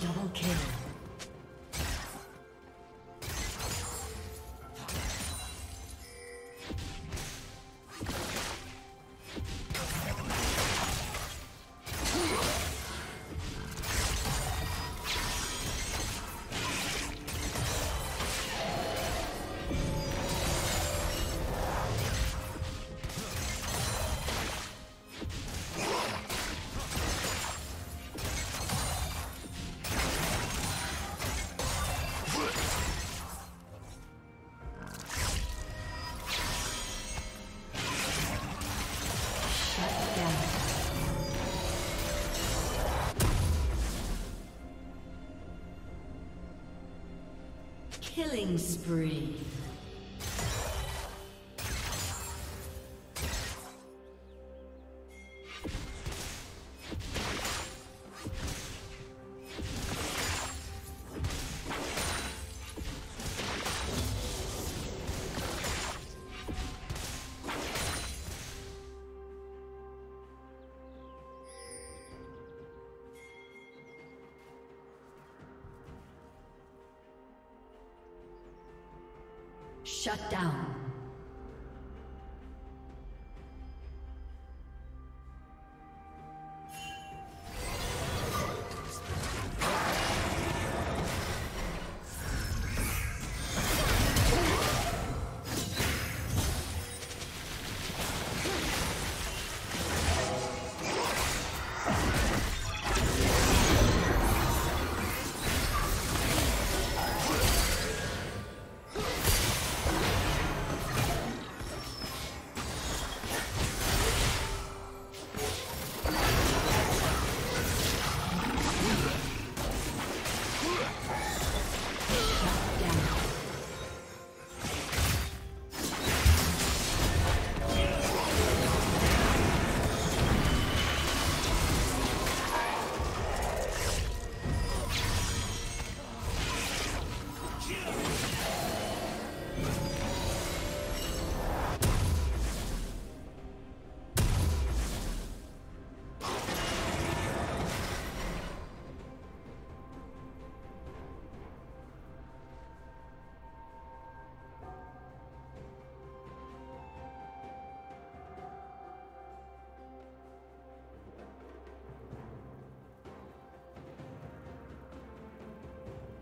Double kill. Killing spree. Shut down.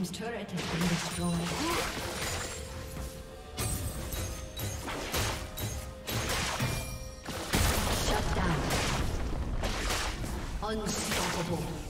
Team's turret has been destroyed. Shut down. Unstoppable.